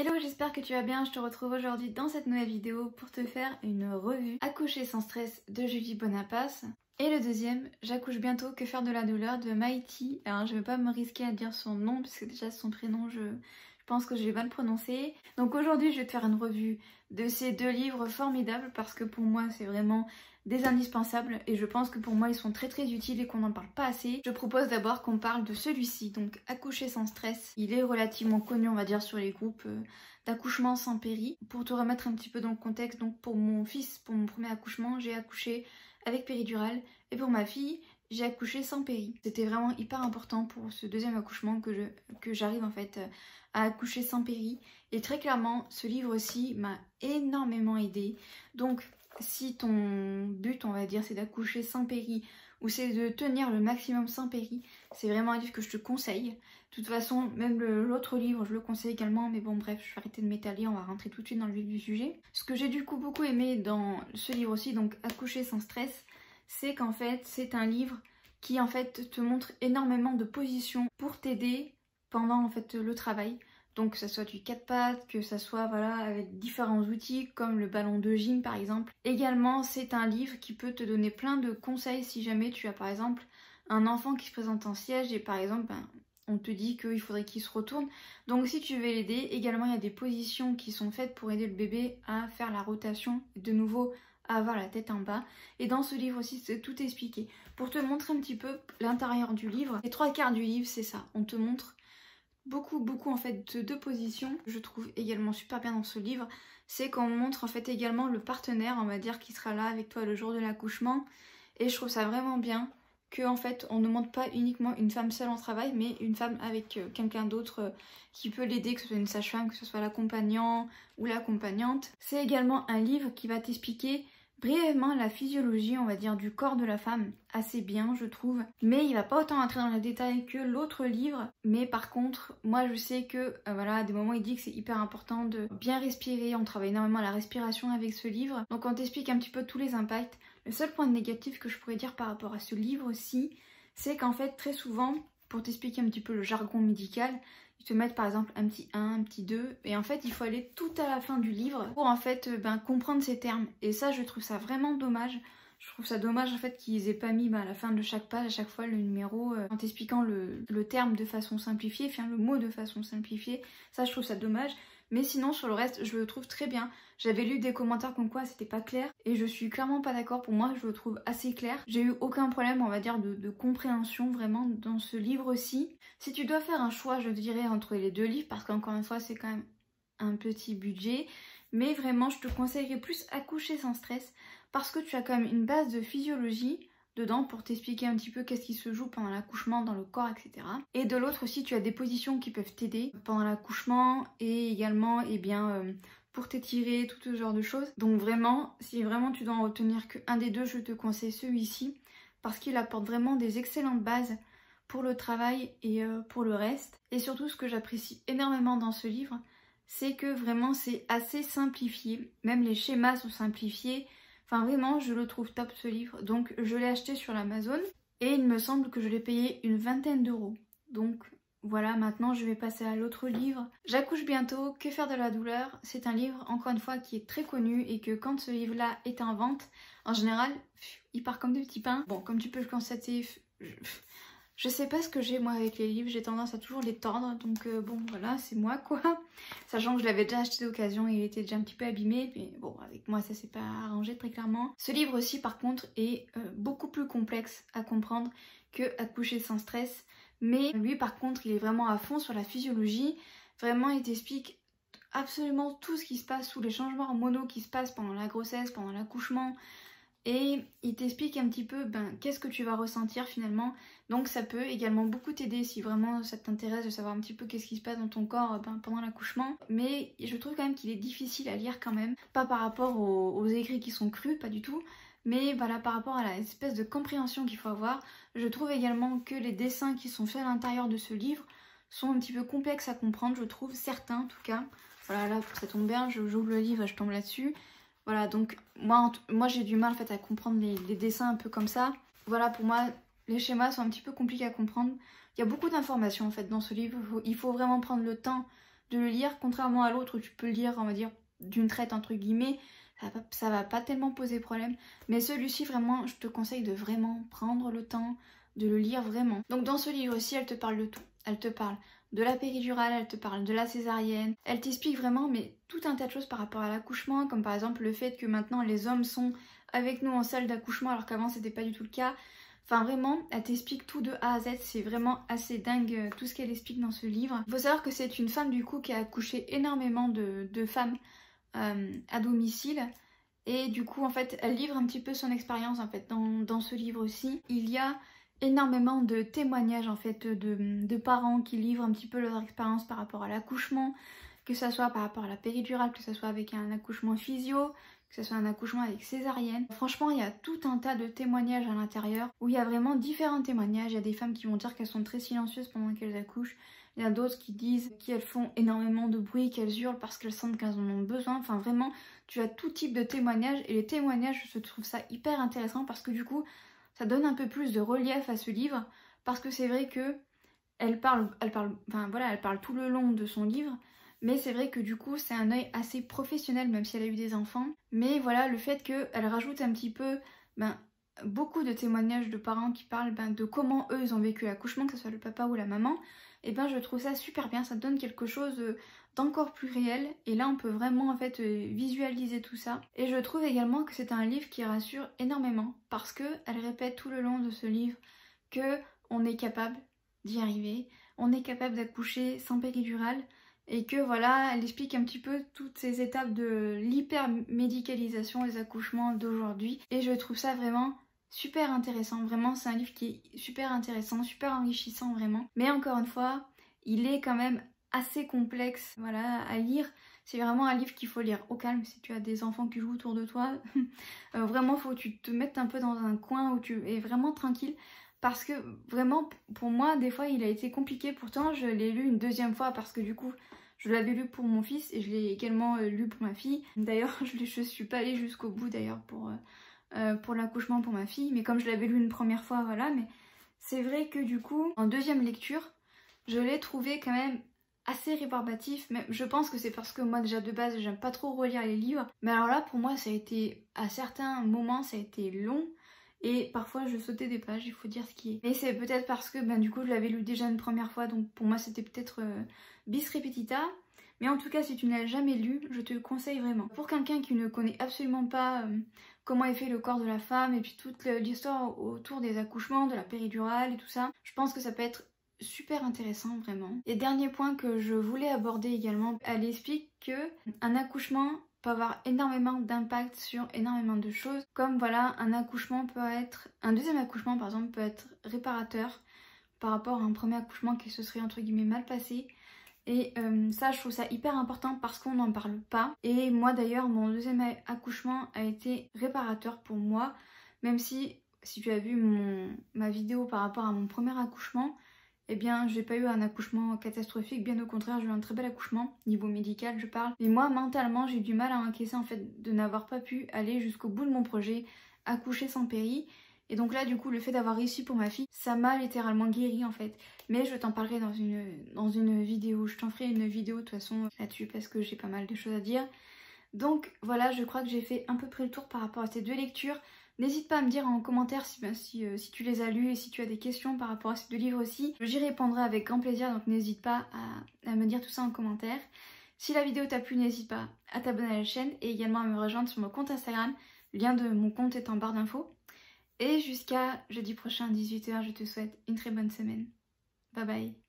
Hello, j'espère que tu vas bien. Je te retrouve aujourd'hui dans cette nouvelle vidéo pour te faire une revue Accoucher sans stress de Julie Bonaparte. Et le deuxième, J'accouche bientôt, que faire de la douleur de Maïti. Alors je vais pas me risquer à dire son nom parce que déjà son prénom je, pense que je vais mal prononcer. Donc aujourd'hui je vais te faire une revue de ces deux livres formidables parce que pour moi c'est vraiment des indispensables et je pense que pour moi ils sont très très utiles et qu'on n'en parle pas assez. Je propose d'abord qu'on parle de celui-ci, donc Accoucher sans stress. Il est relativement connu on va dire sur les groupes euh, d'accouchement sans péri. Pour te remettre un petit peu dans le contexte, donc pour mon fils, pour mon premier accouchement, j'ai accouché avec péridurale et pour ma fille, j'ai accouché sans péri. C'était vraiment hyper important pour ce deuxième accouchement que j'arrive en fait à accoucher sans péri. Et très clairement, ce livre-ci m'a énormément aidé. Donc si ton but, on va dire, c'est d'accoucher sans péri ou c'est de tenir le maximum sans péri, c'est vraiment un livre que je te conseille. De toute façon, même l'autre livre, je le conseille également, mais bon bref, je vais arrêter de m'étaler, on va rentrer tout de suite dans le vif du sujet. Ce que j'ai du coup beaucoup aimé dans ce livre aussi, donc Accoucher sans stress, c'est qu'en fait, c'est un livre qui en fait te montre énormément de positions pour t'aider pendant en fait le travail. Donc que ça soit du 4 pattes, que ça soit voilà avec différents outils comme le ballon de gym par exemple. Également c'est un livre qui peut te donner plein de conseils si jamais tu as par exemple un enfant qui se présente en siège et par exemple ben, on te dit qu'il faudrait qu'il se retourne. Donc si tu veux l'aider, également il y a des positions qui sont faites pour aider le bébé à faire la rotation de nouveau à avoir la tête en bas. Et dans ce livre aussi, c'est tout expliqué. Pour te montrer un petit peu l'intérieur du livre, les trois quarts du livre, c'est ça. On te montre beaucoup beaucoup en fait de deux positions je trouve également super bien dans ce livre. C'est qu'on montre en fait également le partenaire on va dire qui sera là avec toi le jour de l'accouchement. Et je trouve ça vraiment bien que en fait on ne montre pas uniquement une femme seule en travail mais une femme avec euh, quelqu'un d'autre euh, qui peut l'aider que ce soit une sage-femme que ce soit l'accompagnant ou l'accompagnante. C'est également un livre qui va t'expliquer brièvement la physiologie, on va dire, du corps de la femme, assez bien, je trouve. Mais il va pas autant entrer dans les détails que l'autre livre. Mais par contre, moi je sais que, euh, voilà, des moments il dit que c'est hyper important de bien respirer. On travaille énormément la respiration avec ce livre. Donc on t'explique un petit peu tous les impacts. Le seul point négatif que je pourrais dire par rapport à ce livre aussi, c'est qu'en fait, très souvent, pour t'expliquer un petit peu le jargon médical, ils te mettent par exemple un petit 1, un petit 2 et en fait il faut aller tout à la fin du livre pour en fait euh, ben, comprendre ces termes et ça je trouve ça vraiment dommage je trouve ça dommage en fait qu'ils aient pas mis ben, à la fin de chaque page à chaque fois le numéro euh, en t'expliquant le, terme de façon simplifiée, enfin le mot de façon simplifiée. Ça je trouve ça dommage. Mais sinon sur le reste je le trouve très bien. J'avais lu des commentaires comme quoi c'était pas clair et je suis clairement pas d'accord. Pour moi je le trouve assez clair. J'ai eu aucun problème on va dire de, compréhension vraiment dans ce livre aussi. Si tu dois faire un choix je dirais entre les deux livres parce qu'encore une fois c'est quand même un petit budget. Mais vraiment je te conseillerais plus accoucher sans stress parce que tu as quand même une base de physiologie dedans pour t'expliquer un petit peu qu'est-ce qui se joue pendant l'accouchement dans le corps, etc. Et de l'autre aussi, tu as des positions qui peuvent t'aider pendant l'accouchement et également, eh bien, euh, pour t'étirer, tout ce genre de choses. Donc vraiment, si vraiment tu dois en retenir qu'un des deux, je te conseille celui-ci parce qu'il apporte vraiment des excellentes bases pour le travail et euh, pour le reste. Et surtout, ce que j'apprécie énormément dans ce livre, c'est que vraiment c'est assez simplifié. Même les schémas sont simplifiés. Enfin vraiment, je le trouve top ce livre. Donc je l'ai acheté sur l'Amazon et il me semble que je l'ai payé une vingtaine d'euros. Donc voilà, maintenant je vais passer à l'autre livre. J'accouche bientôt, Que faire de la douleur? C'est un livre, encore une fois, qui est très connu et que quand ce livre-là est en vente, en général, il part comme des petits pains. Bon, comme tu peux le constater, sais pas ce que j'ai moi avec les livres, j'ai tendance à toujours les tordre, donc euh, bon voilà, c'est moi quoi. Sachant que je l'avais déjà acheté d'occasion il était déjà un petit peu abîmé, mais bon avec moi ça s'est pas arrangé très clairement. Ce livre aussi par contre est euh, beaucoup plus complexe à comprendre que Accoucher sans stress, mais lui par contre il est vraiment à fond sur la physiologie, vraiment il t'explique absolument tout ce qui se passe, tous les changements hormonaux qui se passent pendant la grossesse, pendant l'accouchement, et il t'explique un petit peu ben, qu'est-ce que tu vas ressentir finalement. Donc ça peut également beaucoup t'aider si vraiment ça t'intéresse de savoir un petit peu qu'est-ce qui se passe dans ton corps ben, pendant l'accouchement. Mais je trouve quand même qu'il est difficile à lire quand même. Pas par rapport aux, écrits qui sont crus, pas du tout. Mais voilà, par rapport à la espèce de compréhension qu'il faut avoir, je trouve également que les dessins qui sont faits à l'intérieur de ce livre sont un petit peu complexes à comprendre, je trouve, certains en tout cas. Voilà, là ça tombe bien, j'ouvre le livre je tombe là-dessus. Voilà, donc moi, j'ai du mal en fait à comprendre les, dessins un peu comme ça. Voilà, pour moi, les schémas sont un petit peu compliqués à comprendre. Il y a beaucoup d'informations en fait dans ce livre. Il faut vraiment prendre le temps de le lire, contrairement à l'autre tu peux le lire, on va dire, d'une traite entre guillemets, ça va, pas, va pas tellement poser problème. Mais celui-ci, vraiment, je te conseille de vraiment prendre le temps de le lire vraiment. Donc dans ce livre-ci, elle te parle de tout. Elle te parle de la péridurale, elle te parle de la césarienne, elle t'explique vraiment mais tout un tas de choses par rapport à l'accouchement, comme par exemple le fait que maintenant les hommes sont avec nous en salle d'accouchement alors qu'avant c'était pas du tout le cas. Enfin vraiment, elle t'explique tout de A à Z, c'est vraiment assez dingue euh, tout ce qu'elle explique dans ce livre. Il faut savoir que c'est une femme du coup qui a accouché énormément de, femmes euh, à domicile. Et du coup en fait elle livre un petit peu son expérience en fait dans, dans ce livre aussi. Il y a énormément de témoignages en fait de, parents qui livrent un petit peu leur expérience par rapport à l'accouchement, que ce soit par rapport à la péridurale, que ce soit avec un accouchement physio, que ce soit un accouchement avec césarienne. Franchement, il y a tout un tas de témoignages à l'intérieur où il y a vraiment différents témoignages. Il y a des femmes qui vont dire qu'elles sont très silencieuses pendant qu'elles accouchent. Il y a d'autres qui disent qu'elles font énormément de bruit, qu'elles hurlent parce qu'elles sentent qu'elles en ont besoin. Enfin, vraiment, tu as tout type de témoignages et les témoignages, je trouve ça hyper intéressant parce que du coup, ça donne un peu plus de relief à ce livre parce que c'est vrai que elle parle, elle parle, voilà, elle parle tout le long de son livre, mais c'est vrai que du coup c'est un œil assez professionnel même si elle a eu des enfants. Mais voilà, le fait qu'elle rajoute un petit peu ben, beaucoup de témoignages de parents qui parlent ben, de comment eux ont vécu l'accouchement, que ce soit le papa ou la maman, et ben je trouve ça super bien, ça donne quelque chose d'encore plus réel. Et là on peut vraiment en fait euh, visualiser tout ça. Et je trouve également que c'est un livre qui rassure énormément. Parce que elle répète tout le long de ce livre que on est capable d'y arriver, on est capable d'accoucher sans péridurale. Et que voilà, elle explique un petit peu toutes ces étapes de l'hypermédicalisation des accouchements d'aujourd'hui. Et je trouve ça vraiment super intéressant, vraiment c'est un livre qui est super intéressant, super enrichissant vraiment, mais encore une fois, il est quand même assez complexe voilà, à lire. C'est vraiment un livre qu'il faut lire au calme si tu as des enfants qui jouent autour de toi. Euh, vraiment, faut que tu te mettes un peu dans un coin où tu es vraiment tranquille. Parce que vraiment, pour moi, des fois, il a été compliqué. Pourtant, je l'ai lu une deuxième fois parce que du coup, je l'avais lu pour mon fils et je l'ai également euh, lu pour ma fille. D'ailleurs, je, ne suis pas allée jusqu'au bout d'ailleurs pour, euh, pour l'accouchement pour ma fille. Mais comme je l'avais lu une première fois, voilà. Mais c'est vrai que du coup, en deuxième lecture, je l'ai trouvé quand même assez rébarbatif, mais je pense que c'est parce que moi déjà de base j'aime pas trop relire les livres, mais alors là pour moi ça a été, à certains moments ça a été long, et parfois je sautais des pages, il faut dire ce qui est. Mais c'est peut-être parce que ben, du coup je l'avais lu déjà une première fois, donc pour moi c'était peut-être euh, bis repetita, mais en tout cas si tu ne l'as jamais lu, je te le conseille vraiment. Pour quelqu'un qui ne connaît absolument pas euh, comment est fait le corps de la femme, et puis toute l'histoire autour des accouchements, de la péridurale et tout ça, je pense que ça peut être super intéressant vraiment. Et dernier point que je voulais aborder également, elle explique que un accouchement peut avoir énormément d'impact sur énormément de choses comme voilà un accouchement peut être un deuxième accouchement par exemple peut être réparateur par rapport à un premier accouchement qui se serait entre guillemets mal passé et euh, ça je trouve ça hyper important parce qu'on n'en parle pas et moi d'ailleurs mon deuxième accouchement a été réparateur pour moi même si si tu as vu ma vidéo par rapport à mon premier accouchement eh bien j'ai pas eu un accouchement catastrophique, bien au contraire j'ai eu un très bel accouchement, niveau médical je parle. Et moi mentalement j'ai du mal à encaisser en fait de n'avoir pas pu aller jusqu'au bout de mon projet, accoucher sans péri. Et donc là du coup le fait d'avoir réussi pour ma fille, ça m'a littéralement guéri en fait. Mais je t'en parlerai dans une, dans une vidéo, je t'en ferai une vidéo de toute façon là-dessus parce que j'ai pas mal de choses à dire. Donc voilà, je crois que j'ai fait un peu près le tour par rapport à ces deux lectures. N'hésite pas à me dire en commentaire si, ben, euh, tu les as lus et si tu as des questions par rapport à ces deux livres aussi. J'y répondrai avec grand plaisir, donc n'hésite pas à, me dire tout ça en commentaire. Si la vidéo t'a plu, n'hésite pas à t'abonner à la chaîne et également à me rejoindre sur mon compte Instagram. Le lien de mon compte est en barre d'infos. Et jusqu'à jeudi prochain 18h, je te souhaite une très bonne semaine. Bye bye